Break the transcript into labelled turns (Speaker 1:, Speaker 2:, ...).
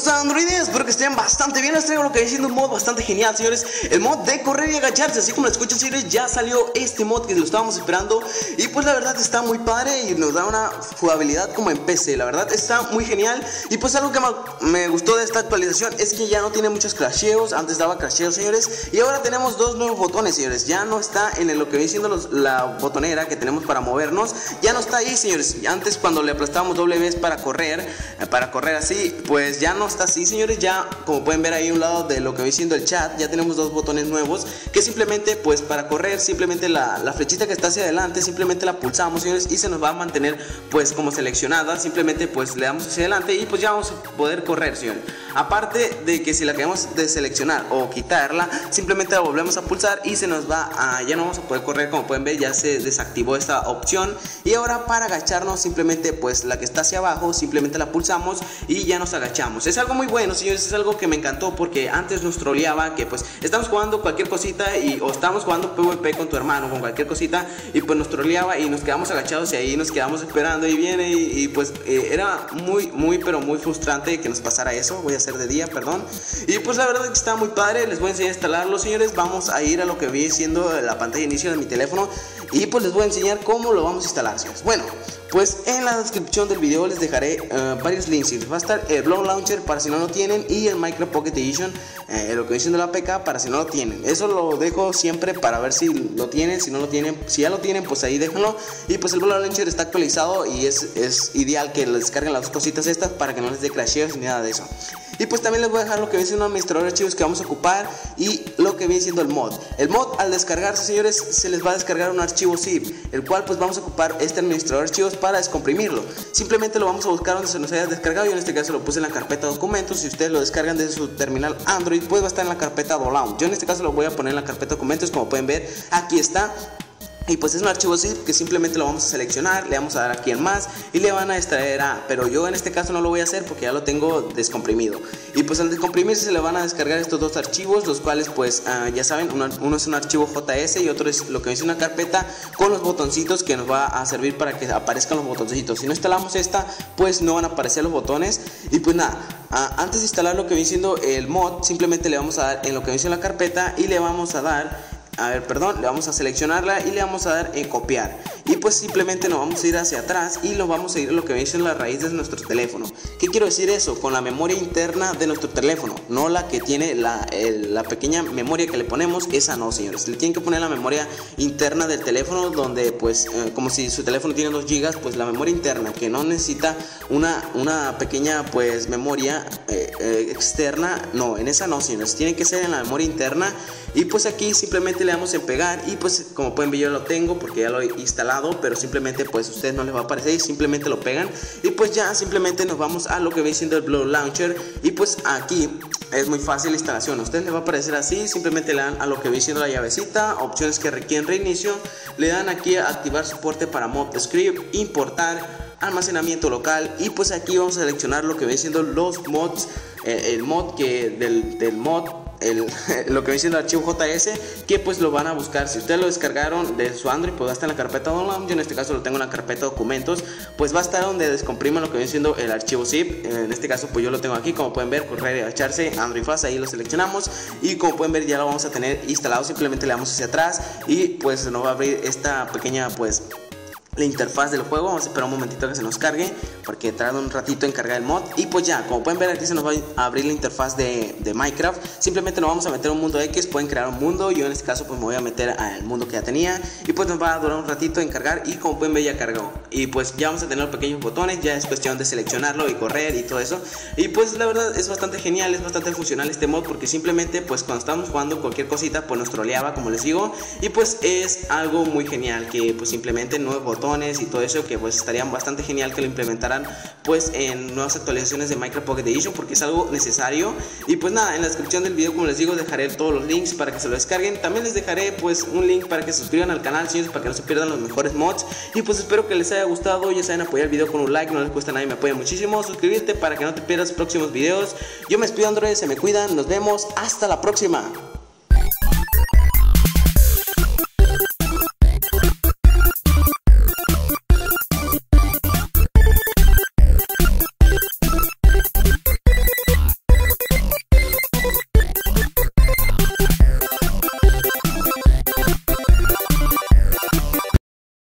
Speaker 1: androides, espero que estén bastante bien. Les traigo lo que viene siendo un mod bastante genial, señores. El mod de correr y agacharse, así como lo escuchan, señores. Ya salió este mod que lo estábamos esperando. Y pues la verdad está muy padre y nos da una jugabilidad como en PC. La verdad está muy genial. Y pues algo que me gustó de esta actualización es que ya no tiene muchos crasheos. Antes daba crasheos, señores. Y ahora tenemos dos nuevos botones, señores. Ya no está en lo que viene siendo la botonera que tenemos para movernos. Ya no está ahí, señores. Antes cuando le aplastábamos W para correr, para correr así, pues ya no está Sí, señores, ya como pueden ver ahí a un lado de lo que voy siendo el chat, ya tenemos dos botones nuevos que simplemente pues para correr, simplemente la, la, flechita que está hacia adelante, simplemente la pulsamos, señores, y se nos va a mantener pues como seleccionada, simplemente pues le damos hacia adelante y pues ya vamos a poder correr, señores. Aparte de que si la queremos deseleccionar o quitarla, simplemente la volvemos a pulsar y se nos va a, ya no vamos a poder correr, como pueden ver ya se desactivó esta opción y ahora para agacharnos simplemente pues la que está hacia abajo, simplemente la pulsamos y ya nos agachamos. Es algo muy bueno, señores, es algo que me encantó porque antes nos troleaba que pues estamos jugando cualquier cosita y o estamos jugando PvP con tu hermano, con cualquier cosita y pues nos troleaba y nos quedamos agachados y ahí nos quedamos esperando y viene y, pues eh, era muy, muy, pero muy frustrante que nos pasara eso. Voy a hacer de día, perdón. Y pues la verdad que está muy padre, les voy a enseñar a instalarlo, señores. Vamos a ir a lo que vi siendo la pantalla de inicio de mi teléfono y pues les voy a enseñar cómo lo vamos a instalar, señores. Bueno, pues en la descripción del video les dejaré eh, varios links. Va a estar el Blow Launcher para si no lo tienen y el Micro Pocket Edition, eh, lo que dicen de la APK para si no lo tienen. Eso lo dejo siempre para ver si lo tienen, si no lo tienen. Si ya lo tienen, pues ahí déjenlo. Y pues el Blow Launcher está actualizado y es, es ideal que les descarguen las cositas estas para que no les dé crasheos ni nada de eso. Y pues también les voy a dejar lo que viene siendo un administrador de archivos que vamos a ocupar y lo que viene siendo el mod. El mod al descargarse, señores, se les va a descargar un archivo zip, el cual pues vamos a ocupar este administrador de archivos para descomprimirlo. Simplemente lo vamos a buscar donde se nos haya descargado. Yo en este caso lo puse en la carpeta documentos. Si ustedes lo descargan desde su terminal Android, pues va a estar en la carpeta Download. Yo en este caso lo voy a poner en la carpeta documentos, como pueden ver, aquí está. Y pues es un archivo zip que simplemente lo vamos a seleccionar, le vamos a dar aquí en más y le van a extraer a, pero yo en este caso no lo voy a hacer porque ya lo tengo descomprimido. Y pues al descomprimirse se le van a descargar estos dos archivos, los cuales pues ah, ya saben, uno, es un archivo JS y otro es lo que es una carpeta con los botoncitos que nos va a servir para que aparezcan los botoncitos. Si no instalamos esta, pues no van a aparecer los botones. Y pues nada, ah, antes de instalar lo que viene siendo el mod, simplemente le vamos a dar en lo que viene siendo la carpeta y le vamos a dar a ver, perdón, le vamos a seleccionarla y le vamos a dar en copiar. Y pues simplemente nos vamos a ir hacia atrás y lo vamos a ir a lo que viene en la raíz de nuestro teléfono. ¿Qué quiero decir eso? Con la memoria interna de nuestro teléfono, no la que tiene la, la pequeña memoria que le ponemos, esa no, señores. Le tienen que poner la memoria interna del teléfono donde pues eh, como si su teléfono tiene 2 GB, pues la memoria interna que no necesita una, una pequeña pues memoria eh, eh, externa, no, en esa no, señores. Tiene que ser en la memoria interna. Y pues aquí simplemente le damos en pegar y pues como pueden ver yo lo tengo porque ya lo he instalado, pero simplemente pues a ustedes no les va a aparecer simplemente lo pegan. Y pues ya simplemente nos vamos a lo que veis siendo el Blow Launcher. Y pues aquí es muy fácil la instalación, a ustedes les va a aparecer así, simplemente le dan a lo que veis siendo la llavecita, opciones que requieren reinicio, le dan aquí activar soporte para mod script, importar almacenamiento local y pues aquí vamos a seleccionar lo que ve siendo los mods eh, el mod que del, del mod lo que viene siendo el archivo JS, que pues lo van a buscar. Si ustedes lo descargaron de su Android, pues va a estar en la carpeta download. Yo en este caso lo tengo en la carpeta documentos, pues va a estar donde descomprima lo que viene siendo el archivo zip. En este caso, pues yo lo tengo aquí, como pueden ver, correr y agacharse, Android Fast, ahí lo seleccionamos. Y como pueden ver, ya lo vamos a tener instalado. Simplemente le damos hacia atrás y pues nos va a abrir esta pequeña, pues la interfaz del juego. Vamos a esperar un momentito que se nos cargue porque tarda un ratito en cargar el mod. Y pues ya, como pueden ver aquí se nos va a abrir la interfaz de, de, Minecraft. Simplemente nos vamos a meter un mundo X, pueden crear un mundo. Yo en este caso pues me voy a meter al mundo que ya tenía. Y pues nos va a durar un ratito en cargar y como pueden ver ya cargó. Y pues ya vamos a tener pequeños botones, ya es cuestión de seleccionarlo y correr y todo eso. Y pues la verdad es bastante genial, es bastante funcional este mod porque simplemente pues cuando estamos jugando cualquier cosita pues nos troleaba como les digo. Y pues es algo muy genial que pues simplemente no es y todo eso que pues estarían bastante genial que lo implementaran pues en nuevas actualizaciones de Minecraft Pocket Edition porque es algo necesario. Y pues nada en la descripción del video como les digo dejaré todos los links para que se lo descarguen. También les dejaré pues un link para que se suscriban al canal señores para que no se pierdan los mejores mods. Y pues espero que les haya gustado ya saben apoyar el video con un like no les cuesta nada y me apoya muchísimo. Suscribirte para que no te pierdas próximos videos. Yo me despido Android se me cuidan nos vemos hasta la próxima